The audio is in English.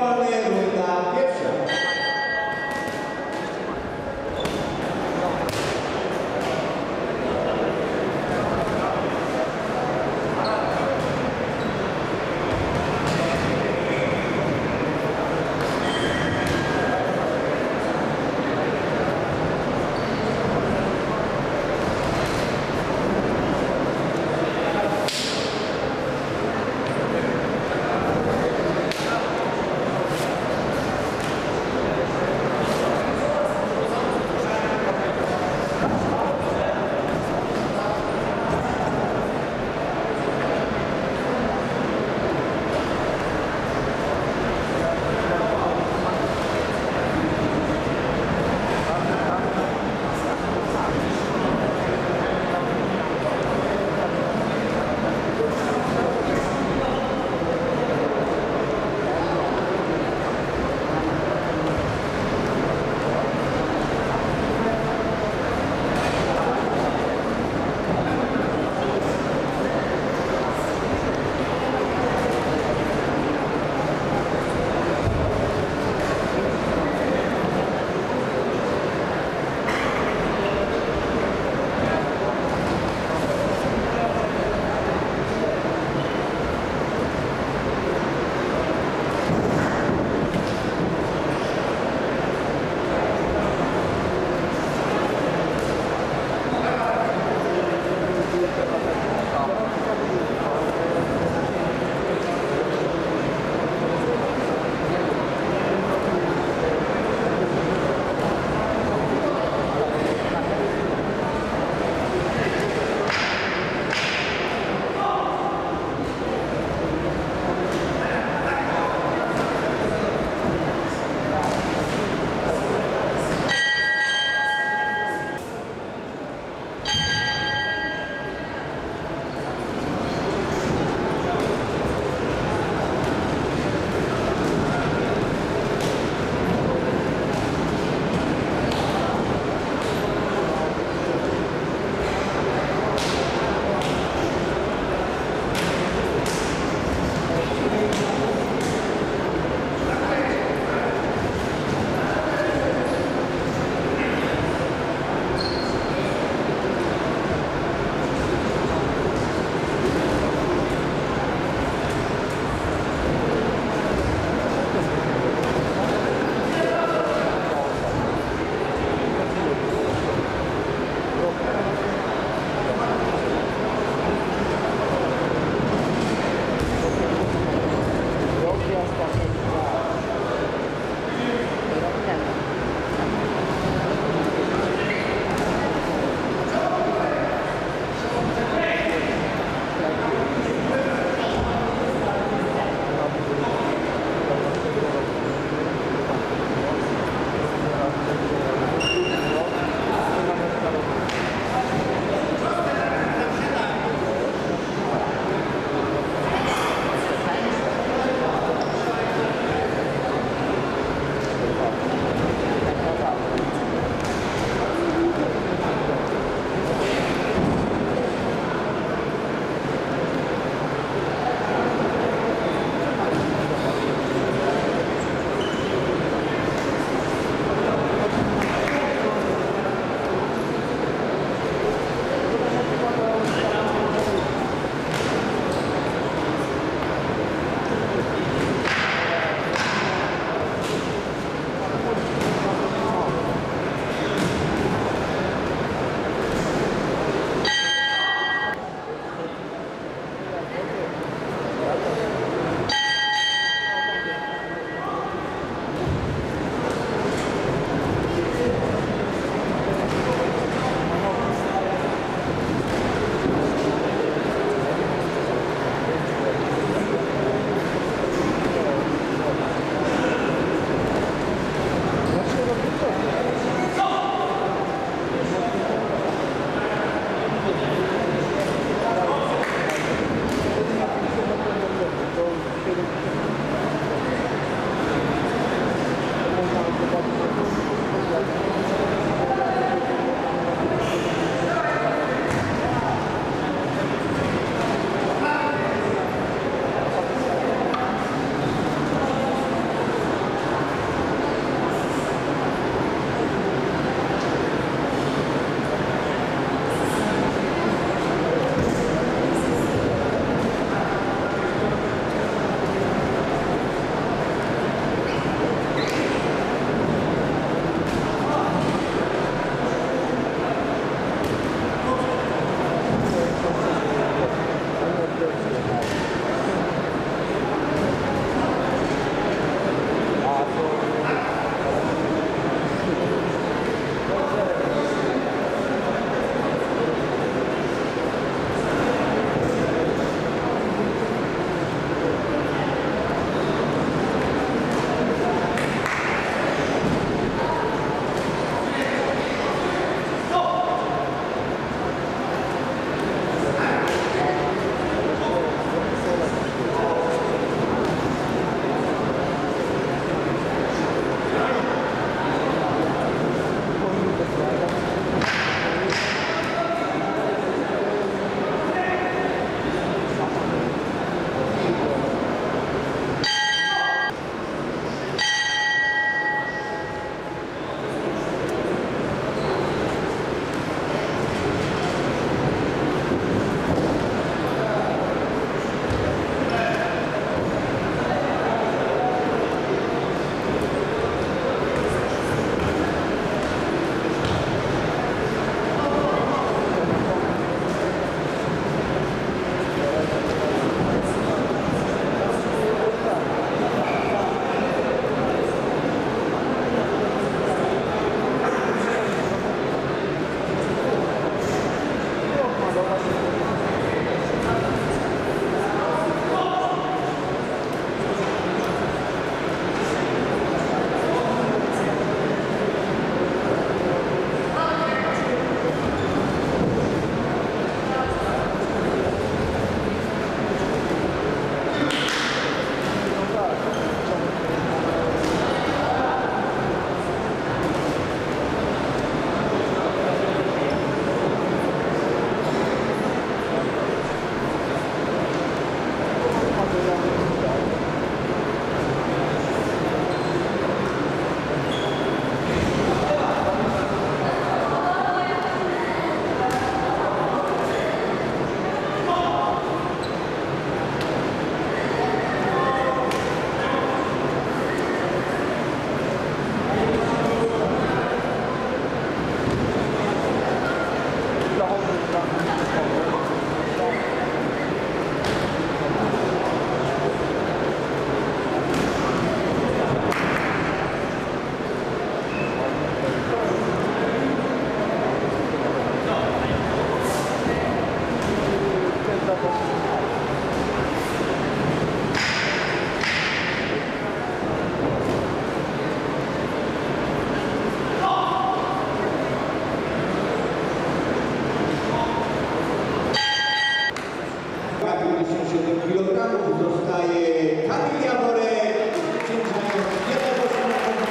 Bendiciones. you